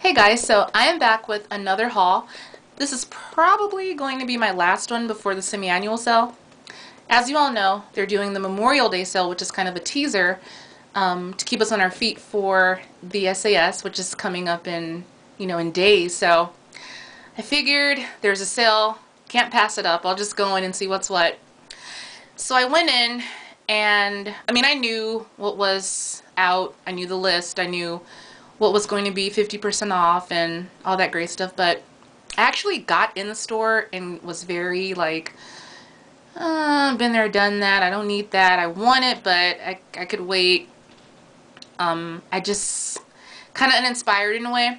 Hey guys, so I am back with another haul. This is probably going to be my last one before the semi-annual sale. As you all know, they're doing the Memorial Day sale, which is kind of a teaser um, to keep us on our feet for the SAS, which is coming up in, you know, in days. So I figured there's a sale, can't pass it up. I'll just go in and see what's what. So I went in and, I mean, I knew what was out. I knew the list. I knew what was going to be 50% off and all that great stuff, but I actually got in the store and was very like, uh, been there, done that, I don't need that, I want it, but I, I could wait. Um, I just kind of uninspired in a way,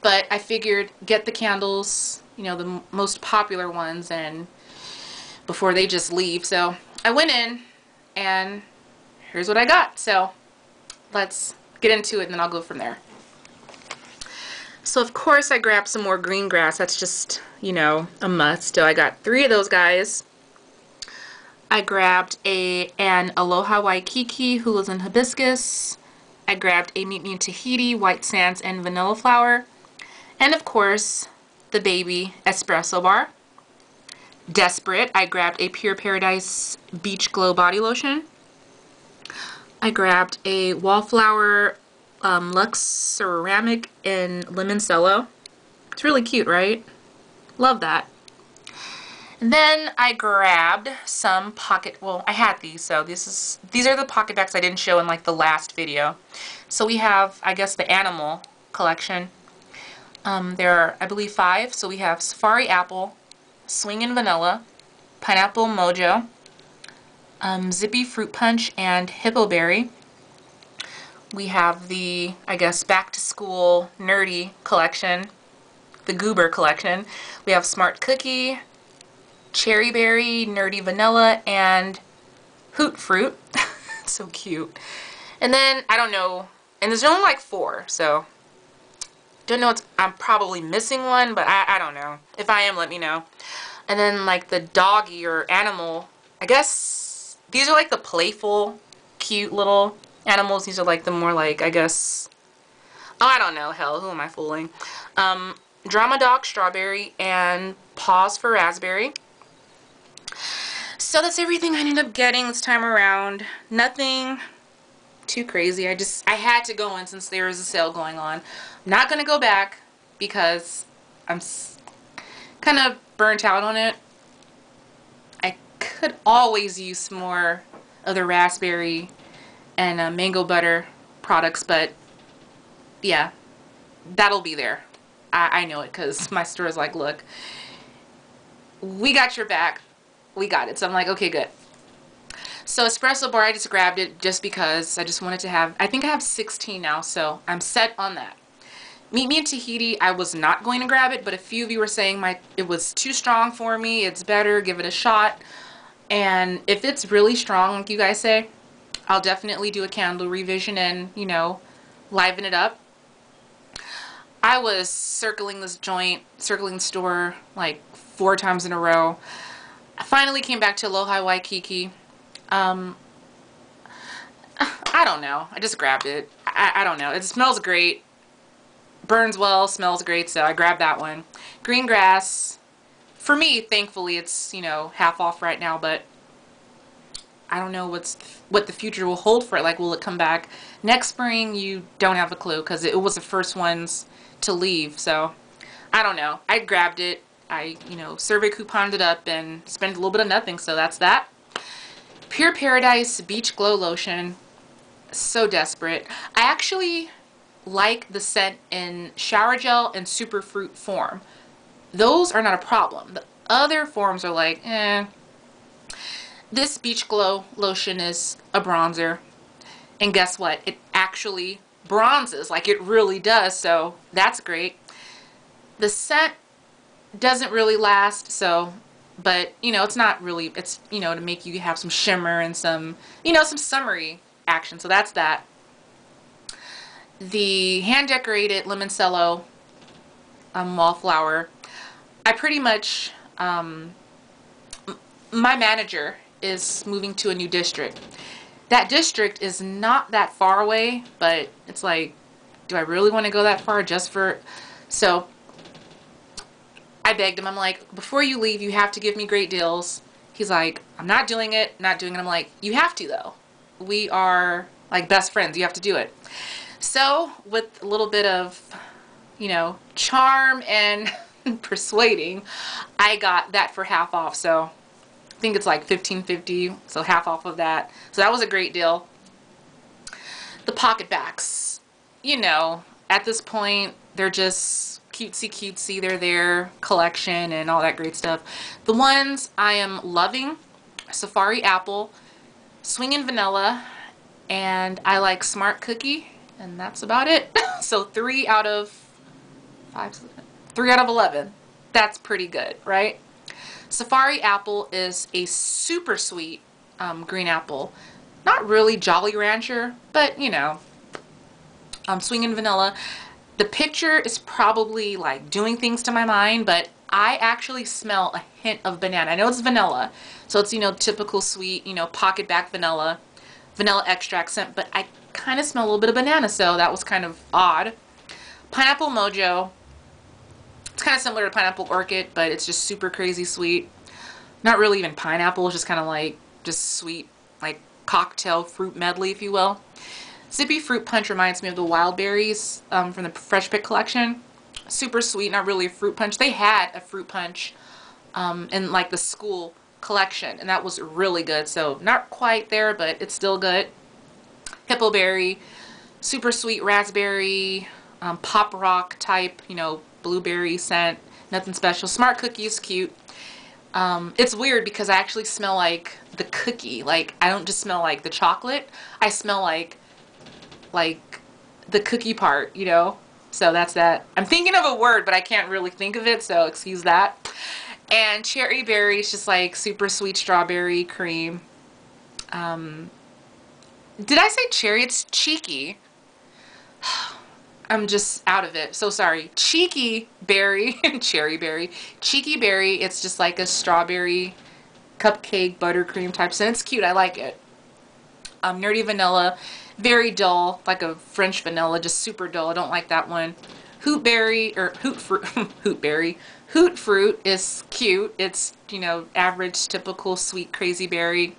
but I figured get the candles, you know, the most popular ones and before they just leave. So I went in and here's what I got. So let's get into it and then I'll go from there. So of course I grabbed some more green grass. That's just, you know, a must. So I got three of those guys. I grabbed a an Aloha Waikiki who lives in hibiscus. I grabbed a Meet Me in Tahiti, White Sands, and Vanilla Flower. And of course, the baby espresso bar. Desperate, I grabbed a Pure Paradise Beach Glow Body Lotion. I grabbed a Wallflower um, Lux Ceramic in Limoncello. It's really cute, right? Love that. And then I grabbed some pocket, well, I had these, so this is, these are the PocketBacs I didn't show in like the last video. So we have, I guess, the animal collection. Um, there are, I believe, five. So we have Safari Apple, Swingin' Vanilla, Pineapple Mojo, um, Zippy Fruit Punch, and Hippo Berry we have the, I guess, back to school nerdy collection, the Goober collection. We have Smart Cookie, Cherry Berry, Nerdy Vanilla, and Hoot Fruit. so cute. And then, I don't know, and there's only like four, so don't know what's, I'm probably missing one, but I, I don't know. If I am, let me know. And then like the doggy or animal, I guess these are like the playful, cute little animals. These are like the more like, I guess, oh, I don't know, hell, who am I fooling? Um, Drama Dog Strawberry and Paws for Raspberry. So that's everything I ended up getting this time around. Nothing too crazy. I just, I had to go in since there was a sale going on. I'm not going to go back because I'm kind of burnt out on it. Could always use more of the raspberry and uh, mango butter products, but yeah, that'll be there. I, I know it because my store is like, look, we got your back. We got it. So I'm like, okay, good. So espresso bar, I just grabbed it just because I just wanted to have, I think I have 16 now, so I'm set on that. Meet Me in Tahiti, I was not going to grab it, but a few of you were saying my it was too strong for me, it's better, give it a shot. And if it's really strong, like you guys say, I'll definitely do a candle revision and, you know, liven it up. I was circling this joint, circling the store like four times in a row. I finally came back to Aloha Waikiki. Um, I don't know. I just grabbed it. I, I don't know. It smells great. Burns well, smells great, so I grabbed that one. Green grass. For me, thankfully, it's, you know, half off right now, but I don't know what's what the future will hold for it. Like, will it come back next spring? You don't have a clue because it was the first ones to leave. So, I don't know. I grabbed it. I, you know, survey couponed it up and spent a little bit of nothing. So that's that. Pure Paradise Beach Glow Lotion. So desperate. I actually like the scent in shower gel and superfruit form. Those are not a problem. The other forms are like, eh, this Beach Glow lotion is a bronzer. And guess what? It actually bronzes like it really does. So that's great. The scent doesn't really last. So, but you know, it's not really, it's, you know, to make you have some shimmer and some, you know, some summery action. So that's that. The hand decorated Limoncello um, wallflower. I pretty much, um, my manager is moving to a new district. That district is not that far away, but it's like do I really want to go that far just for, so I begged him, I'm like, before you leave, you have to give me great deals. He's like, I'm not doing it, not doing it. I'm like, you have to though. We are like best friends. You have to do it. So with a little bit of, you know, charm and persuading, I got that for half off. So I think it's like 15.50, so half off of that. So that was a great deal. The PocketBacs, you know, at this point, they're just cutesy cutesy. They're their collection and all that great stuff. The ones I am loving, Safari Apple, Swingin' Vanilla, and I like Smart Cookie, and that's about it. so three out of five, three out of 11. That's pretty good, right? Safari Apple is a super sweet um, green apple. Not really Jolly Rancher, but you know, um, swinging Vanilla. The picture is probably like doing things to my mind, but I actually smell a hint of banana. I know it's vanilla, so it's, you know, typical sweet, you know, PocketBac vanilla, vanilla extract scent, but I kind of smell a little bit of banana, so that was kind of odd. Pineapple Mojo, it's kind of similar to Pineapple Orchid, but it's just super crazy sweet. Not really even pineapple, it's just kind of like, just sweet, like cocktail fruit medley, if you will. Zippy Fruit Punch reminds me of the wild berries um, from the Fresh Pick collection. Super sweet, not really a fruit punch. They had a fruit punch um, in like the school collection, and that was really good. So not quite there, but it's still good. Hippo Berry, super sweet raspberry, um, pop rock type, you know, blueberry scent. Nothing special. Smart Cookies, cute. Um, it's weird because I actually smell like the cookie. Like, I don't just smell like the chocolate. I smell like like the cookie part, you know? So that's that. I'm thinking of a word, but I can't really think of it, so excuse that. And cherry berry is just like super sweet strawberry cream. Um, did I say cherry? It's cheeky. I'm just out of it. So sorry. Cheeky berry, cherry berry. Cheeky berry, it's just like a strawberry cupcake buttercream type scent. It's cute. I like it. Um, Nerdy Vanilla very dull, like a French vanilla, just super dull. I don't like that one. Hootberry, or Hoot Fruit, Hootberry. Hoot Fruit is cute. It's, you know, average, typical, sweet, crazy berry.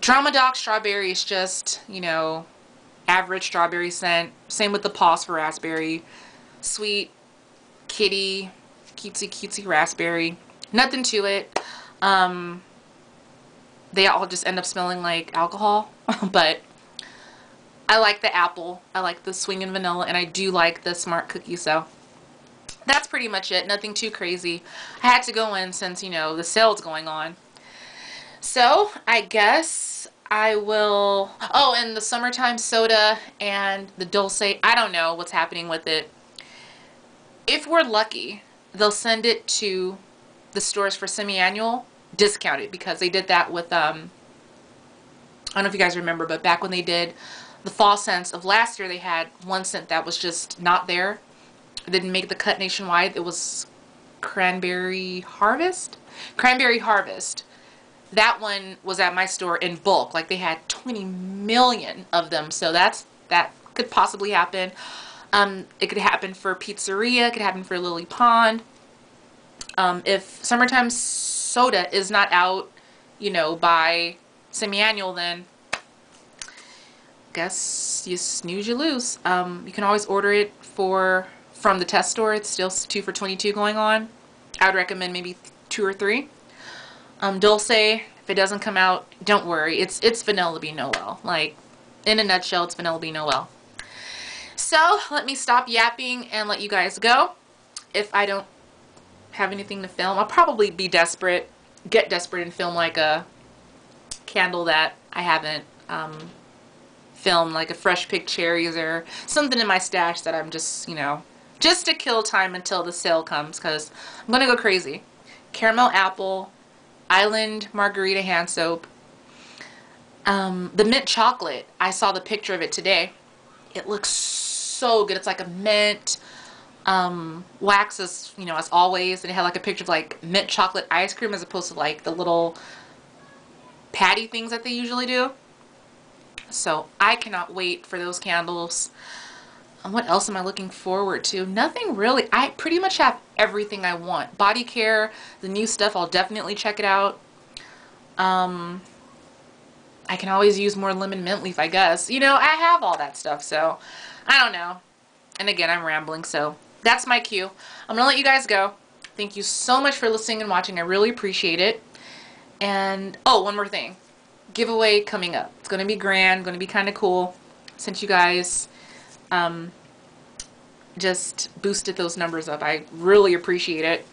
Drama Dog Strawberry is just, you know, average strawberry scent. Same with the Paws for Raspberry. Sweet, kitty, cutesy, cutesy raspberry. Nothing to it. Um, they all just end up smelling like alcohol, but I like the apple. I like the swinging vanilla, and I do like the smart cookie, so that's pretty much it. Nothing too crazy. I had to go in since, you know, the sale's going on. So, I guess I will... Oh, and the summertime soda and the Dulce, I don't know what's happening with it. If we're lucky, they'll send it to the stores for semi-annual discounted because they did that with, um, I don't know if you guys remember, but back when they did the fall scents of last year, they had one scent that was just not there. It didn't make the cut nationwide. It was Cranberry Harvest? Cranberry Harvest. That one was at my store in bulk. Like they had 20 million of them. So that's that could possibly happen. Um, it could happen for Pizzeria. It could happen for Lily Pond. Um, if Summertime Soda is not out, you know, by semi-annual, then guess you snooze, you lose. Um, you can always order it for from the test store. It's still two for 22 going on. I would recommend maybe two or three. Um, Dulce, if it doesn't come out, don't worry. It's it's Vanilla Bean Noel. Like, in a nutshell, it's Vanilla Bean Noel. So, let me stop yapping and let you guys go. If I don't have anything to film, I'll probably be desperate, get desperate and film like a candle that I haven't um, film like a fresh picked cherries or something in my stash that I'm just, you know, just to kill time until the sale comes because I'm going to go crazy. Caramel apple, island margarita hand soap. Um, the mint chocolate, I saw the picture of it today. It looks so good. It's like a mint um, wax as, you know, as always. And it had like a picture of like mint chocolate ice cream as opposed to like the little patty things that they usually do. So I cannot wait for those candles. And what else am I looking forward to? Nothing really. I pretty much have everything I want. Body care, the new stuff, I'll definitely check it out. Um, I can always use more lemon mint leaf, I guess. You know, I have all that stuff, so I don't know. And again, I'm rambling, so that's my cue. I'm going to let you guys go. Thank you so much for listening and watching. I really appreciate it. And, oh, one more thing. Giveaway coming up. It's going to be grand, going to be kind of cool. Since you guys um, just boosted those numbers up. I really appreciate it.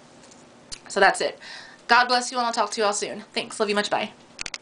So that's it. God bless you, and I'll talk to you all soon. Thanks. Love you much. Bye.